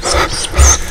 subscribe.